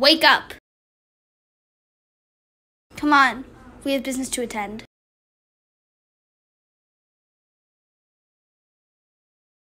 Wake up! Come on, we have business to attend.